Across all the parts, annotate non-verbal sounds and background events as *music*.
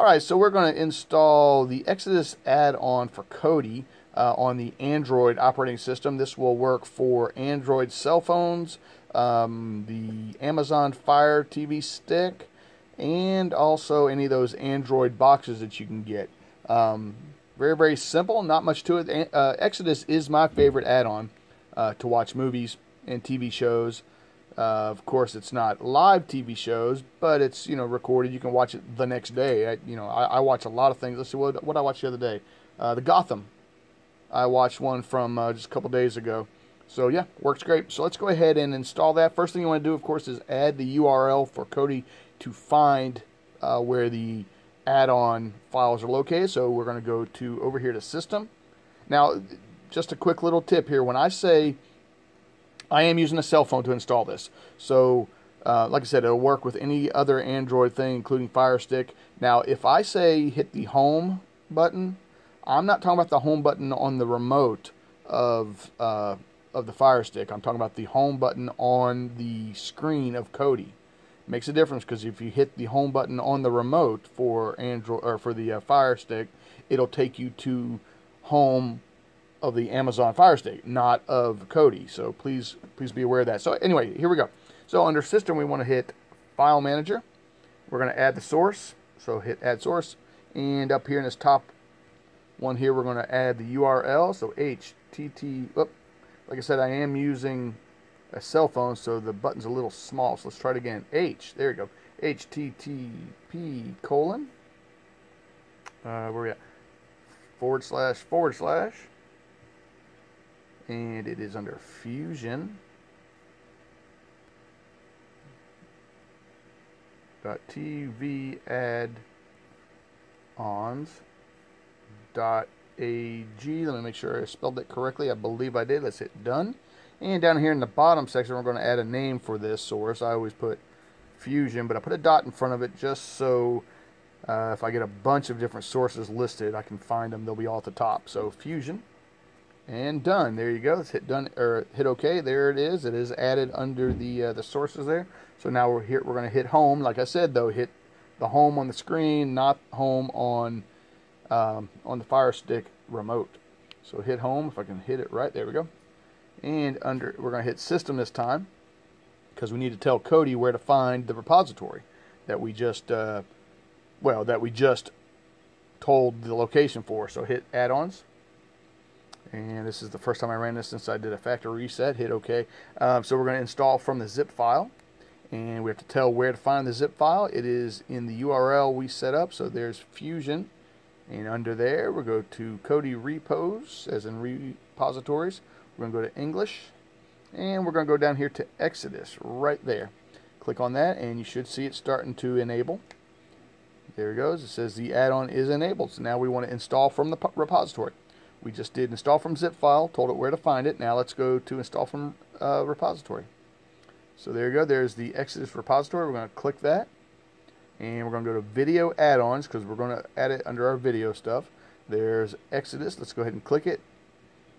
All right, so we're going to install the Exodus add-on for Kodi uh, on the Android operating system. This will work for Android cell phones, um, the Amazon Fire TV stick, and also any of those Android boxes that you can get. Um, very, very simple, not much to it. Uh, Exodus is my favorite add-on uh, to watch movies and TV shows. Uh, of course, it's not live TV shows, but it's you know recorded. You can watch it the next day. I, you know, I, I watch a lot of things. Let's see what what I watched the other day. Uh, the Gotham. I watched one from uh, just a couple days ago. So yeah, works great. So let's go ahead and install that. First thing you want to do, of course, is add the URL for Kodi to find uh, where the add-on files are located. So we're going to go to over here to System. Now, just a quick little tip here. When I say I am using a cell phone to install this. So, uh, like I said, it'll work with any other Android thing, including Fire Stick. Now, if I say hit the home button, I'm not talking about the home button on the remote of uh, of the Fire Stick. I'm talking about the home button on the screen of Kodi. Makes a difference because if you hit the home button on the remote for Android or for the uh, Fire Stick, it'll take you to home of the Amazon Fire Stick, not of Kodi. So please, please be aware of that. So anyway, here we go. So under System, we want to hit File Manager. We're going to add the source. So hit Add Source. And up here in this top one here, we're going to add the URL. So HTT, oh, like I said, I am using a cell phone, so the button's a little small. So let's try it again. H, there we go. HTTP colon, uh, where we at? Forward slash, forward slash, and it is under Fusion. Dot TV add ons dot ag. Let me make sure I spelled it correctly. I believe I did. Let's hit done. And down here in the bottom section, we're going to add a name for this source. I always put Fusion, but I put a dot in front of it just so uh, if I get a bunch of different sources listed, I can find them. They'll be all at the top. So Fusion and done. There you go. Let's hit done or hit OK. There it is. It is added under the uh, the sources there. So now we're here. We're going to hit home. Like I said, though, hit the home on the screen, not home on um, on the Fire Stick remote. So hit home. If I can hit it right, there we go. And under we're going to hit System this time because we need to tell Kodi where to find the repository that we just uh, well that we just told the location for. So hit Add-ons and this is the first time I ran this since I did a factory reset. Hit OK. Um, so we're going to install from the zip file. And we have to tell where to find the zip file. It is in the URL we set up. So there's Fusion. And under there, we'll go to Kodi repos, as in repositories. We're going to go to English. And we're going to go down here to Exodus, right there. Click on that, and you should see it starting to enable. There it goes. It says the add-on is enabled. So now we want to install from the repository. We just did install from zip file, told it where to find it. Now let's go to install from uh, repository. So there you go. There's the Exodus repository. We're going to click that. And we're going to go to video add-ons because we're going to add it under our video stuff. There's Exodus. Let's go ahead and click it.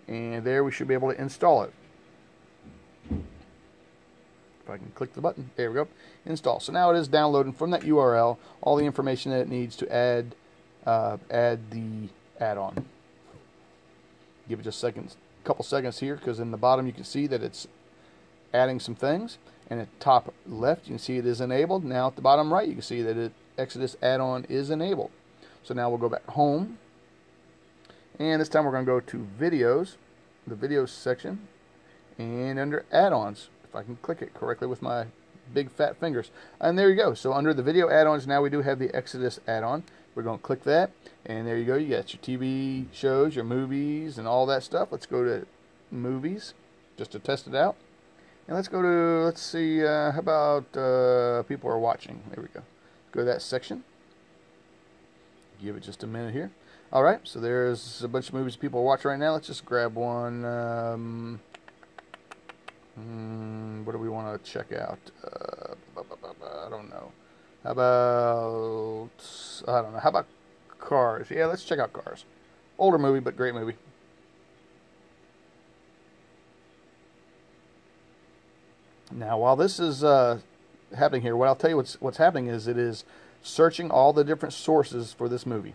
And there we should be able to install it. If I can click the button. There we go. Install. So now it is downloading from that URL all the information that it needs to add, uh, add the add-on. Give it just seconds, a couple seconds here because in the bottom you can see that it's adding some things. And at top left you can see it is enabled. Now at the bottom right you can see that it, Exodus add-on is enabled. So now we'll go back home. And this time we're going to go to videos, the videos section, and under add-ons, if I can click it correctly with my big fat fingers. And there you go. So under the video add-ons now we do have the Exodus add-on. We're going to click that, and there you go. You got your TV shows, your movies, and all that stuff. Let's go to movies just to test it out. And let's go to, let's see, uh, how about uh, people are watching. There we go. Go to that section. Give it just a minute here. All right, so there's a bunch of movies people are watching right now. Let's just grab one. Um, hmm, what do we want to check out? Uh, I don't know. How about I don't know. How about Cars? Yeah, let's check out Cars. Older movie, but great movie. Now, while this is uh, happening here, what I'll tell you what's what's happening is it is searching all the different sources for this movie.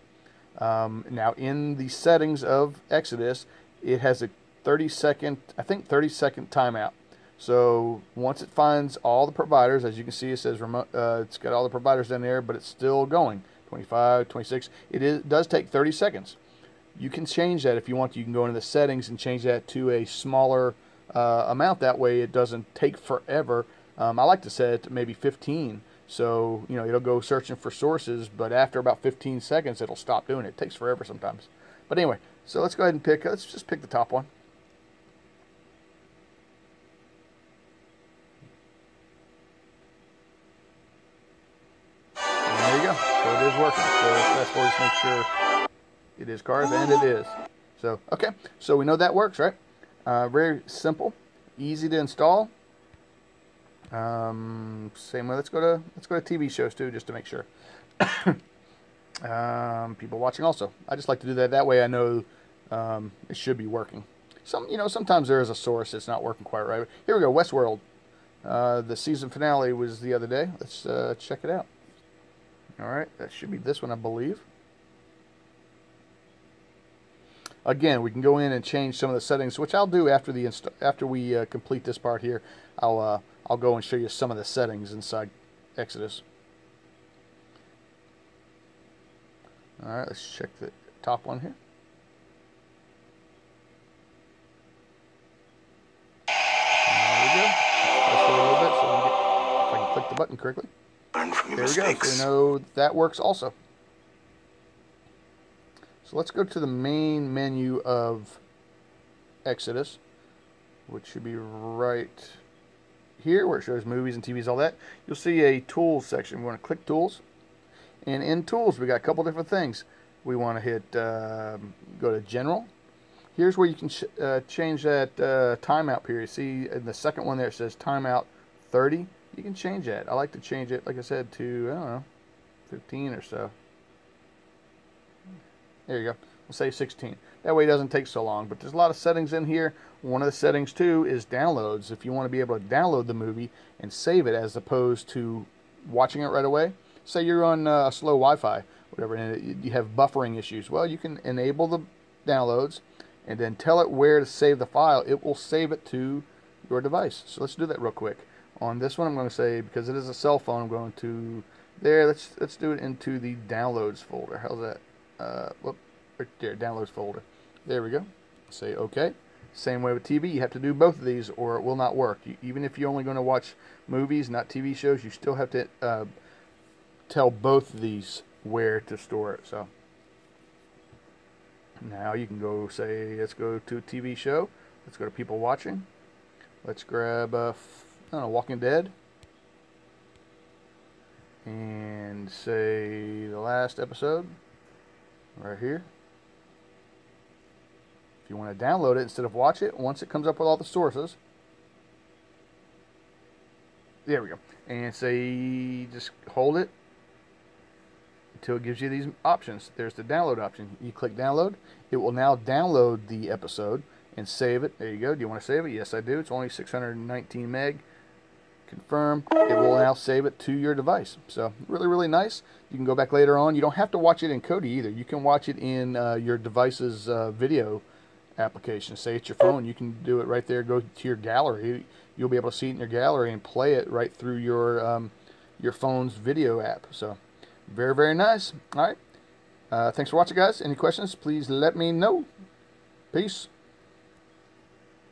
Um, now, in the settings of Exodus, it has a 30 second, I think 30 second timeout. So once it finds all the providers, as you can see, it says remote. Uh, it's got all the providers down there, but it's still going. 25, 26. It is, does take 30 seconds. You can change that if you want. You can go into the settings and change that to a smaller uh, amount. That way, it doesn't take forever. Um, I like to set it to maybe 15. So you know it'll go searching for sources, but after about 15 seconds, it'll stop doing it. It takes forever sometimes. But anyway, so let's go ahead and pick. Let's just pick the top one. Is working. So forward to make sure it is cars, and it is. So, okay. So we know that works, right? Uh, very simple, easy to install. Um, same way. Let's go to let's go to TV shows too, just to make sure. *coughs* um, people watching also. I just like to do that. That way, I know um, it should be working. Some, you know, sometimes there is a source that's not working quite right. Here we go. Westworld. Uh, the season finale was the other day. Let's uh, check it out. Alright, that should be this one, I believe. Again, we can go in and change some of the settings, which I'll do after the after we uh, complete this part here. I'll uh, I'll go and show you some of the settings inside Exodus. All right, let's check the top one here. There we go. A little bit so we get, if I can click the button correctly. Learn from your there mistakes. we go. So know that works also. So let's go to the main menu of Exodus, which should be right here where it shows movies and TVs, all that. You'll see a tools section. We want to click tools. And in tools, we got a couple different things. We want to hit, uh, go to general. Here's where you can uh, change that uh, timeout period. See in the second one there it says timeout 30 you can change that. I like to change it, like I said, to, I don't know, 15 or so. There you go. We'll say 16. That way it doesn't take so long. But there's a lot of settings in here. One of the settings, too, is downloads. If you want to be able to download the movie and save it as opposed to watching it right away. Say you're on uh, slow Wi-Fi, whatever, and you have buffering issues. Well, you can enable the downloads and then tell it where to save the file. It will save it to your device. So let's do that real quick. On this one, I'm going to say, because it is a cell phone, I'm going to there. Let's let's do it into the downloads folder. How's that? Uh, whoop, right there, downloads folder. There we go. Say OK. Same way with TV, you have to do both of these or it will not work. You, even if you're only going to watch movies, not TV shows, you still have to uh, tell both of these where to store it. So now you can go say, let's go to a TV show. Let's go to people watching. Let's grab uh, I don't know, Walking Dead. And say the last episode right here. If you want to download it instead of watch it, once it comes up with all the sources, there we go. And say just hold it until it gives you these options. There's the download option. You click download. It will now download the episode and save it. There you go. Do you want to save it? Yes, I do. It's only 619 meg confirm, it will now save it to your device. So really, really nice. You can go back later on. You don't have to watch it in Kodi either. You can watch it in uh, your device's uh, video application. Say it's your phone, you can do it right there. Go to your gallery. You'll be able to see it in your gallery and play it right through your um, your phone's video app. So very, very nice. All right. Uh, thanks for watching, guys. Any questions, please let me know. Peace.